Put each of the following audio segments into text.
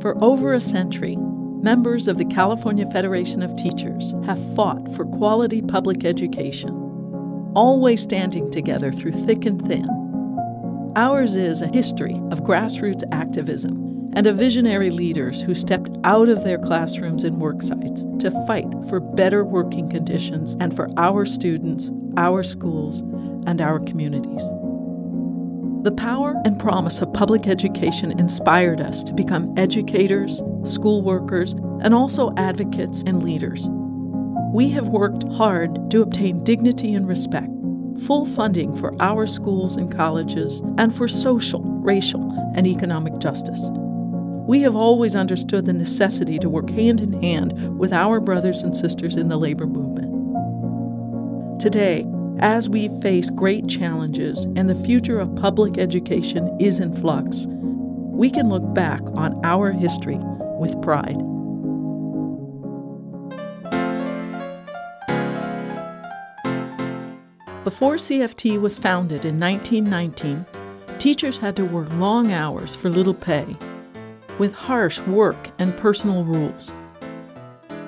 For over a century, members of the California Federation of Teachers have fought for quality public education, always standing together through thick and thin. Ours is a history of grassroots activism and of visionary leaders who stepped out of their classrooms and work sites to fight for better working conditions and for our students, our schools, and our communities. The power and promise of public education inspired us to become educators, school workers, and also advocates and leaders. We have worked hard to obtain dignity and respect, full funding for our schools and colleges, and for social, racial, and economic justice. We have always understood the necessity to work hand in hand with our brothers and sisters in the labor movement. Today, as we face great challenges and the future of public education is in flux, we can look back on our history with pride. Before CFT was founded in 1919, teachers had to work long hours for little pay with harsh work and personal rules,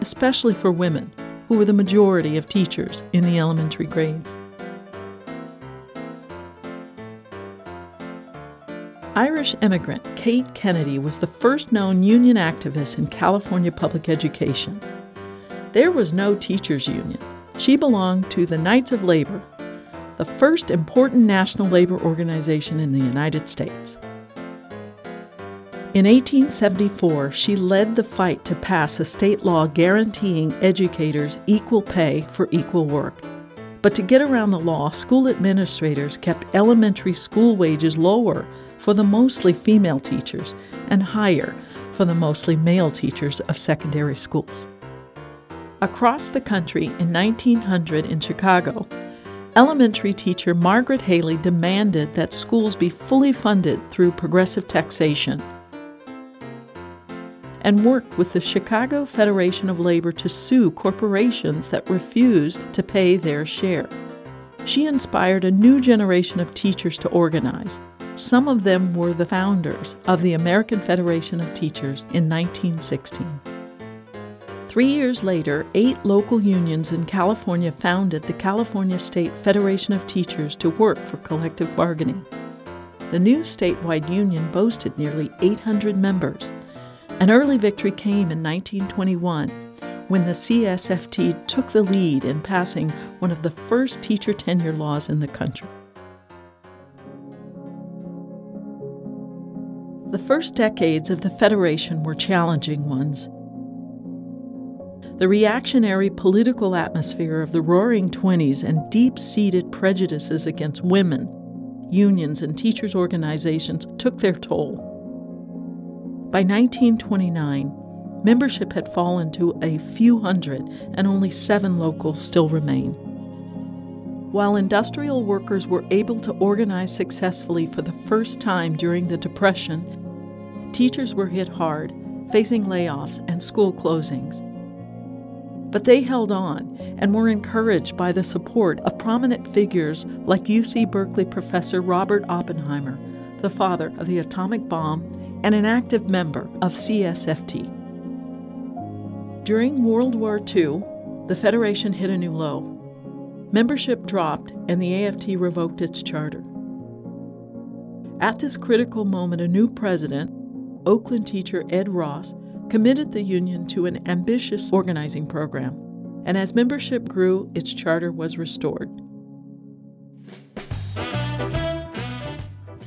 especially for women, who were the majority of teachers in the elementary grades. Irish immigrant Kate Kennedy was the first known union activist in California public education. There was no teachers' union. She belonged to the Knights of Labor, the first important national labor organization in the United States. In 1874, she led the fight to pass a state law guaranteeing educators equal pay for equal work. But to get around the law, school administrators kept elementary school wages lower for the mostly female teachers and higher for the mostly male teachers of secondary schools. Across the country in 1900 in Chicago, elementary teacher Margaret Haley demanded that schools be fully funded through progressive taxation and worked with the Chicago Federation of Labor to sue corporations that refused to pay their share. She inspired a new generation of teachers to organize. Some of them were the founders of the American Federation of Teachers in 1916. Three years later, eight local unions in California founded the California State Federation of Teachers to work for collective bargaining. The new statewide union boasted nearly 800 members an early victory came in 1921 when the CSFT took the lead in passing one of the first teacher tenure laws in the country. The first decades of the Federation were challenging ones. The reactionary political atmosphere of the Roaring Twenties and deep seated prejudices against women, unions, and teachers' organizations took their toll. By 1929, membership had fallen to a few hundred, and only seven locals still remain. While industrial workers were able to organize successfully for the first time during the Depression, teachers were hit hard, facing layoffs and school closings. But they held on and were encouraged by the support of prominent figures like UC Berkeley professor Robert Oppenheimer, the father of the atomic bomb and an active member of CSFT. During World War II, the Federation hit a new low. Membership dropped and the AFT revoked its charter. At this critical moment, a new president, Oakland teacher Ed Ross, committed the union to an ambitious organizing program, and as membership grew, its charter was restored.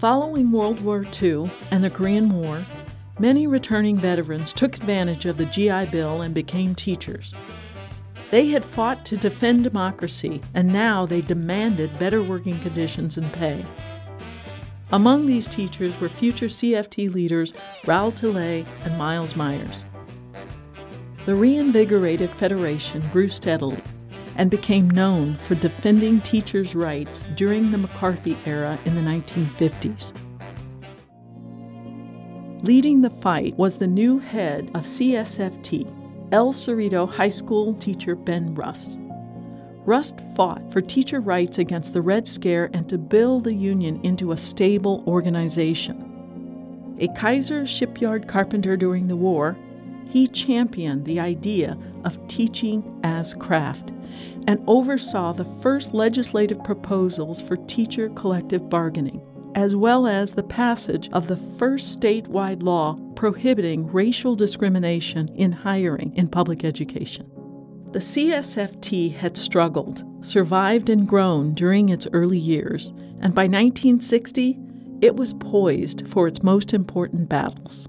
Following World War II and the Korean War, many returning veterans took advantage of the GI Bill and became teachers. They had fought to defend democracy, and now they demanded better working conditions and pay. Among these teachers were future CFT leaders Raoul Teilhet and Miles Myers. The reinvigorated Federation grew steadily, and became known for defending teachers' rights during the McCarthy era in the 1950s. Leading the fight was the new head of CSFT, El Cerrito High School teacher Ben Rust. Rust fought for teacher rights against the Red Scare and to build the union into a stable organization. A Kaiser shipyard carpenter during the war, he championed the idea of teaching as craft and oversaw the first legislative proposals for teacher collective bargaining, as well as the passage of the first statewide law prohibiting racial discrimination in hiring in public education. The CSFT had struggled, survived, and grown during its early years, and by 1960, it was poised for its most important battles.